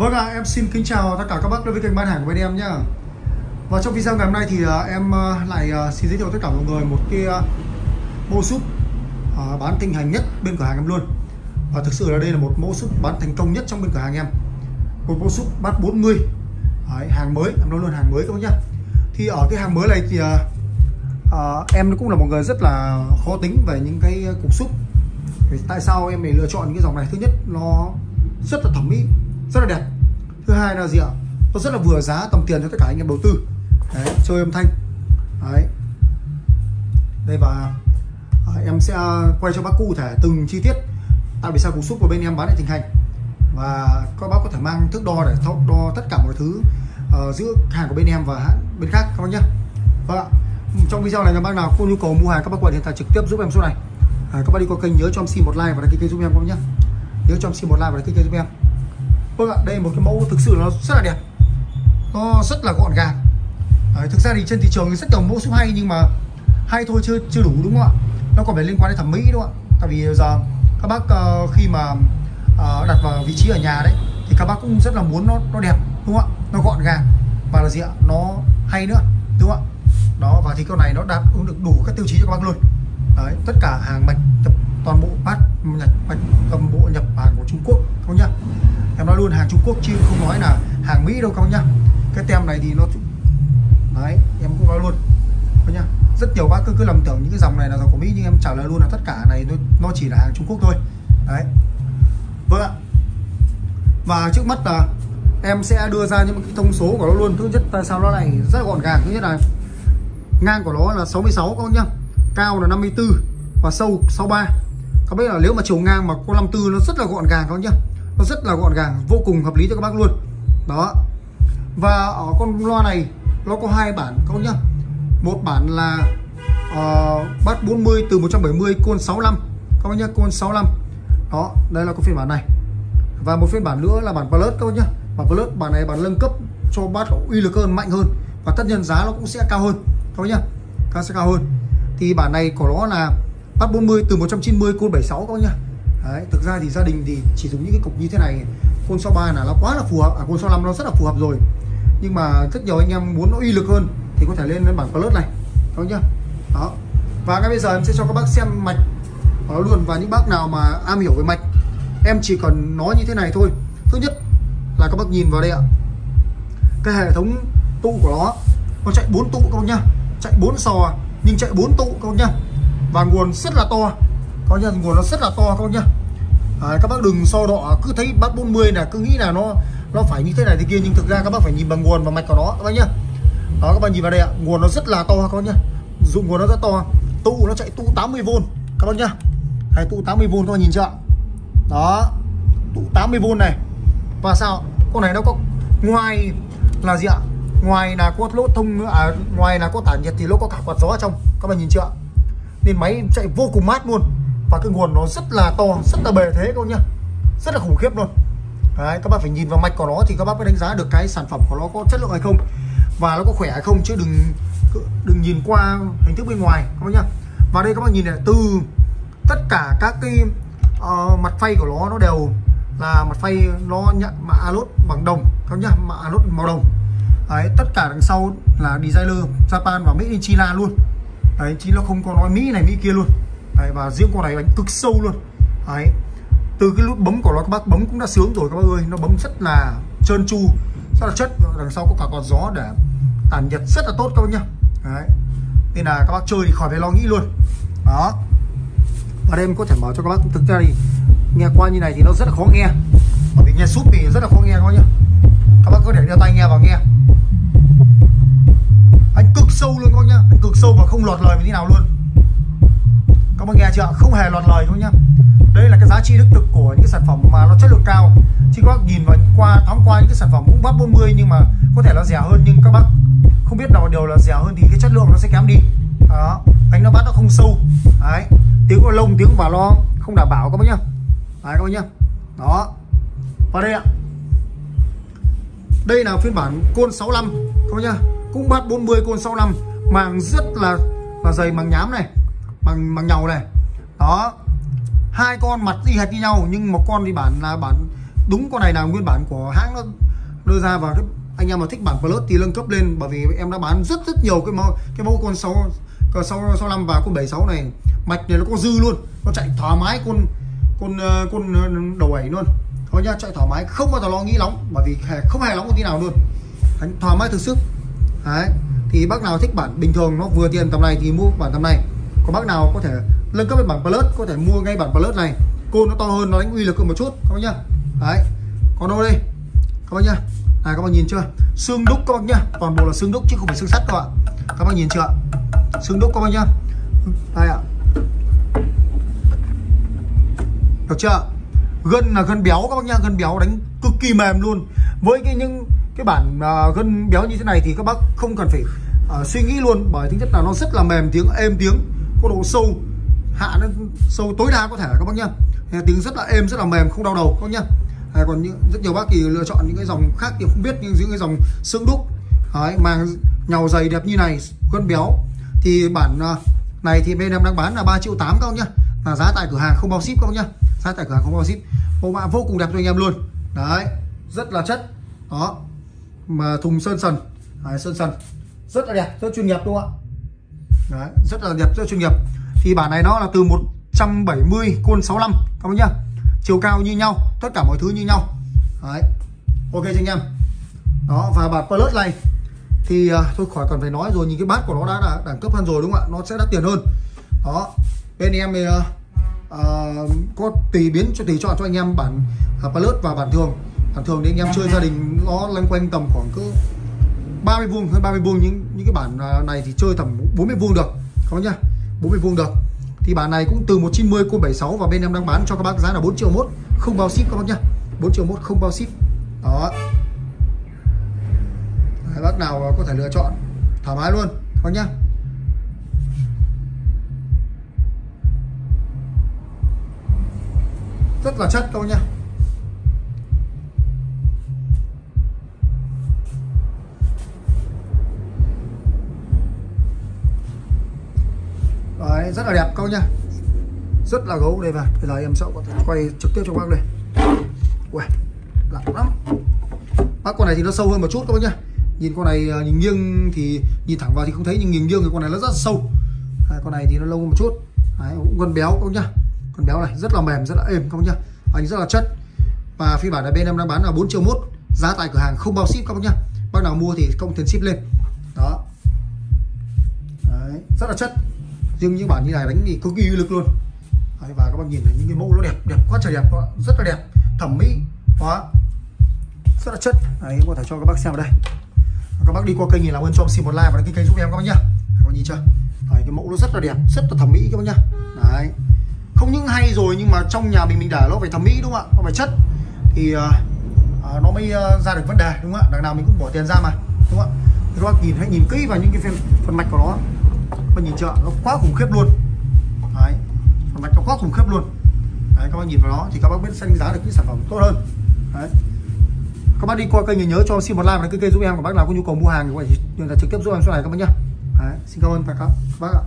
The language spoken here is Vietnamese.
Vâng ạ, à, em xin kính chào tất cả các bác đối với kênh bán hàng của bên em nhé Và trong video ngày hôm nay thì à, em à, lại à, xin giới thiệu tất cả mọi người một cái mẫu súp bán tinh hành nhất bên cửa hàng em luôn. Và thực sự là đây là một mẫu súp bán thành công nhất trong bên cửa hàng em. Một mẫu súp bát 40. Đấy, hàng mới, em nói luôn hàng mới các bác nhá. Thì ở cái hàng mới này thì à, em cũng là một người rất là khó tính về những cái cục súp. Tại sao em lại lựa chọn những cái dòng này? Thứ nhất nó rất là thẩm mỹ rất là đẹp. Thứ hai là gì ạ? Nó rất là vừa giá tầm tiền cho tất cả anh em đầu tư. Đấy, chơi âm thanh. Đấy. Đây và à, em sẽ quay cho bác cụ thể từng chi tiết. Tại vì sao? Cục xúc của bên em bán lại thịnh hành. Và các bác có thể mang thước đo để đo tất cả mọi thứ uh, giữa hàng của bên em và hãng bên khác các bác nhé vâng ạ. Trong video này là bác nào có nhu cầu mua hàng các bác gọi điện thoại trực tiếp giúp em số này. À, các bác đi qua kênh nhớ cho em xin một like và đăng ký kênh giúp em các bác nhé nhớ cho em xin một like và đăng ký kênh giúp em vâng ạ đây một cái mẫu thực sự nó rất là đẹp. Nó rất là gọn gàng. Đấy, thực ra thì trên thị trường rất nhiều mẫu số hay nhưng mà hay thôi chưa chưa đủ đúng không ạ? Nó còn phải liên quan đến thẩm mỹ đúng không ạ? Tại vì giờ các bác uh, khi mà uh, đặt vào vị trí ở nhà đấy thì các bác cũng rất là muốn nó nó đẹp đúng không ạ? Nó gọn gàng. Và là gì ạ? Nó hay nữa đúng không ạ? Đó và thì con này nó đáp ứng được đủ các tiêu chí cho các bác luôn. Đấy tất cả hàng mạch nhập toàn bộ bát nhập mạch toàn bộ nhập hàng của Trung Quốc không nhá? Em nói luôn, hàng Trung Quốc chứ không nói là hàng Mỹ đâu các bác nhá. Cái tem này thì nó đấy, em cũng nói luôn. Các nhá, rất nhiều bác cứ cứ lầm tưởng những cái dòng này là dòng của Mỹ, nhưng em trả lời luôn là tất cả này nó nó chỉ là hàng Trung Quốc thôi. Đấy. Vâng ạ. Và trước mắt là em sẽ đưa ra những cái thông số của nó luôn. Thứ nhất tại sao nó này rất gọn gàng. Thứ nhất là ngang của nó là 66 các bác nhá. Cao là 54 và sâu 63 các biết là nếu mà chiều ngang mà có 54 nó rất là gọn gàng các bác nhá nó rất là gọn gàng vô cùng hợp lý cho các bác luôn. Đó. Và ở con loa này nó có hai bản các bác nhá. Một bản là uh, bát 40 từ 170 côn 65 các bác nhá côn 65 đó đây là cái phiên bản này. Và một phiên bản nữa là bản plus các bác nhá. Bản plus bản này bản nâng cấp cho bát uy lực hơn mạnh hơn. Và tất nhiên giá nó cũng sẽ cao hơn các bác nhá. Cao sẽ cao hơn. Thì bản này của nó là bát 40 từ 190 côn 76 các bác nhá. Đấy, thực ra thì gia đình thì chỉ dùng những cái cục như thế này. Côn 63 là nó quá là phù hợp à, côn 65 nó rất là phù hợp rồi. Nhưng mà rất nhiều anh em muốn nó uy lực hơn thì có thể lên đến bản plus này. Không nhá đó. Và ngay bây giờ em sẽ cho các bác xem mạch của nó luôn và những bác nào mà am hiểu về mạch. Em chỉ cần nói như thế này thôi. Thứ nhất là các bác nhìn vào đây ạ. Cái hệ thống tụ của nó nó chạy 4 tụ các bác nhá. Chạy 4 sò nhưng chạy 4 tụ các bác nhá. Và nguồn rất là to có nhá nguồn nó rất là to các bác nhá. À, các bác đừng so đọ à, cứ thấy bát 40 là cứ nghĩ là nó nó phải như thế này thế kia nhưng thực ra các bác phải nhìn bằng nguồn và mạch của nó các bác nhá. Đó các bạn nhìn vào đây ạ nguồn nó rất là to các bác nhá. Dụng nguồn nó rất to tụ nó chạy tụ 80V các bác nhá. Hay tụ 80V các bác nhìn chưa đó tụ 80V này. Và sao? Con này nó có ngoài là gì ạ? Ngoài là có lỗ thông à, ngoài là có tản nhiệt thì nó có cả quạt gió ở trong các bạn nhìn chưa nên máy chạy vô cùng mát luôn và cái nguồn nó rất là to rất là bề thế các nhá. Rất là khủng khiếp luôn. Đấy, các bác phải nhìn vào mạch của nó thì các bác mới đánh giá được cái sản phẩm của nó có chất lượng hay không. Và nó có khỏe hay không chứ đừng đừng nhìn qua hình thức bên ngoài các bác nhá. Và đây các bác nhìn này từ tất cả các cái uh, mặt phay của nó nó đều là mặt phay nó nhận mạ alốt bằng đồng các nhá mạ alốt màu đồng. Đấy tất cả đằng sau là designer Japan và Mỹ in China luôn. Đấy chứ nó không có nói Mỹ này Mỹ kia luôn đấy, và riêng con này đánh cực sâu luôn. Đấy từ cái nút bấm của nó các bác bấm cũng đã sướng rồi các bác ơi. Nó bấm rất là trơn tru rất là chất. Đằng sau có cả con gió để tản nhiệt rất là tốt các bác nhá. Đấy nên là các bác chơi thì khỏi phải lo nghĩ luôn. Đó. Và đây em có thể mở cho các bác thực ra thì nghe qua như này thì nó rất là khó nghe. Bởi vì nghe súp thì rất là khó nghe các bác nhá. Các bác có thể đeo tai nghe vào nghe. Anh cực sâu luôn các bác nhá. Anh cực sâu và không lọt lời như thế nào luôn các bác nghe chưa không hề lọt lời luôn nhá đây là cái giá trị đích thực của những cái sản phẩm mà nó chất lượng cao. Chứ các bác nhìn vào qua, thoáng qua những cái sản phẩm cũng bắt 40 nhưng mà có thể là rẻ hơn nhưng các bác không biết nào điều là rẻ hơn thì cái chất lượng nó sẽ kém đi. Đó, anh nó bắt nó không sâu. Đấy, tiếng của lông, tiếng vào nó không đảm bảo các bác nhá. Đấy, các bác nhá. Đó. Và đây ạ. Đây là phiên bản côn 65 các bác nhá. Cũng bắt 40 côn 65 màng rất là là dày, màng nhám này bằng bằng nhau này đó. Hai con mặt y hệt như nhau, nhưng một con thì bản là bản đúng con này là nguyên bản của hãng nó đưa ra và cái anh em mà thích bản plus thì nâng cấp lên, bởi vì em đã bán rất rất nhiều cái mẫu cái mẫu con sáu, con 6 65 và con 76 này. Mạch này nó có dư luôn, nó chạy thoải mái con con ờ, con ờ, đầu ấy luôn. Thôi nhá, chạy thoải mái, không bao giờ lo nghĩ nóng bởi vì không hề nóng một tí nào luôn. Thoải mái thực sức đấy. Thì bác nào thích bản bình thường, nó vừa tiền tầm này thì mua bản tầm này còn bác nào có thể nâng cấp lên bản plus có thể mua ngay bản plus này. Côn nó to hơn nó đánh uy lực hơn một chút các bác nhá. Đấy còn đâu đây? Các bác nhá. Này các bác nhìn chưa? Xương đúc các bác nhá. Toàn bộ là xương đúc chứ không phải xương sắt các bạn các bác nhìn chưa xương đúc các bác nhá. Đây ạ. Được chưa gân là gân béo các bác nhá gân béo đánh cực kỳ mềm luôn. Với cái những cái bản uh, gân béo như thế này thì các bác không cần phải uh, suy nghĩ luôn bởi tính chất là nó rất là mềm tiếng êm tiếng có độ sâu hạ nó sâu tối đa có thể các bác nhá. Tiếng rất là êm rất là mềm không đau đầu các bác nhá. À, còn những rất nhiều bác thì lựa chọn những cái dòng khác thì không biết nhưng những cái dòng xương đúc. Đấy, màng nhàu dày đẹp như này gân béo. Thì bản à, này thì bên em đang bán là 3 triệu 8 các bác nhá. Là giá tại cửa hàng không bao ship các bác nhá. Giá tại cửa hàng không bao ship. Mẫu mã vô cùng đẹp cho anh em luôn. Đấy rất là chất. Đó mà thùng sơn sần. Đấy, sơn sần. Rất là đẹp rất chuyên nghiệp đúng không ạ? Đấy, rất là đẹp rất chuyên nghiệp. Thì bản này nó là từ 170 côn 65 các bác nhá. Chiều cao như nhau tất cả mọi thứ như nhau. Đấy ok cho anh em. Đó và bản plus này thì uh, tôi khỏi cần phải nói rồi nhìn cái bát của nó đã là đẳng cấp hơn rồi đúng không ạ? Nó sẽ đắt tiền hơn. Đó bên em thì uh, uh, có tùy biến cho tùy chọn cho anh em bản uh, plus và bản thường. Bản thường thì anh em chơi gia đình nó loanh quanh tầm khoảng cứ 30 vuông hơn 30 vuông những những cái bản à, này thì chơi tầm 40 vuông được không nhá. 40 vuông được. Thì bản này cũng từ 190 cô 76 và bên em đang bán cho các bác giá là 4 triệu mốt. Không bao ship các bác nhá. 4 triệu mốt không bao ship. Đó. Đấy, bác nào có thể lựa chọn thoải mái luôn các bác nhá. Rất là chất các bác nhá. Đấy, rất là đẹp các bác nhá. Rất là gấu đây và bây giờ em sẽ có thể quay trực tiếp cho các bác đây. Ui, lặng lắm. Bác con này thì nó sâu hơn một chút các bác nhá. Nhìn con này à, nhìn nghiêng thì nhìn thẳng vào thì không thấy nhưng nhìn nghiêng thì con này nó rất sâu. Đấy, con này thì nó lâu hơn một chút. Đấy, cũng con béo các bác nhá. Con béo này rất là mềm rất là êm các bác nhá. Anh rất là chất. Và phiên bản này bên em đang bán là 4 triệu mốt. Giá tại cửa hàng không bao ship các bác nhá. Bác nào mua thì công tiền ship lên. Đó. Đấy, rất là chất riêng những bản như này đánh thì cực kỳ uy lực luôn. Đấy, và các bác nhìn thấy những cái mẫu nó đẹp đẹp quá trời đẹp rất là đẹp thẩm mỹ hóa rất là chất. Đấy có thể cho các bác xem ở đây. Các bác đi qua kênh thì làm ơn cho em xin một like và đăng ký kênh giúp em các bác nhá. Các bác nhìn chưa? Đấy, cái mẫu nó rất là đẹp rất là thẩm mỹ các bác nhá. Đấy. Không những hay rồi nhưng mà trong nhà mình mình để nó phải thẩm mỹ đúng không ạ? Nó phải chất. Thì uh, uh, nó mới uh, ra được vấn đề đúng không ạ? Đằng nào mình cũng bỏ tiền ra mà đúng không ạ? Các bác nhìn hãy nhìn kỹ vào những cái phần, phần mạch của nó các nhìn chưa? Nó quá khủng khiếp luôn. Đấy. Phần mạch nó quá khủng khiếp luôn. Đấy các bác nhìn vào đó thì các bác biết đánh giá được cái sản phẩm tốt hơn. Đấy. Các bác đi qua kênh thì nhớ cho xin một like và cái kênh giúp em. Của bác nào có nhu cầu mua hàng thì có thể trực tiếp giúp em số này các bác nhá. Đấy, xin cảm ơn các bác ạ.